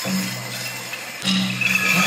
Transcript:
Sure, let it go. Sure. Yeah.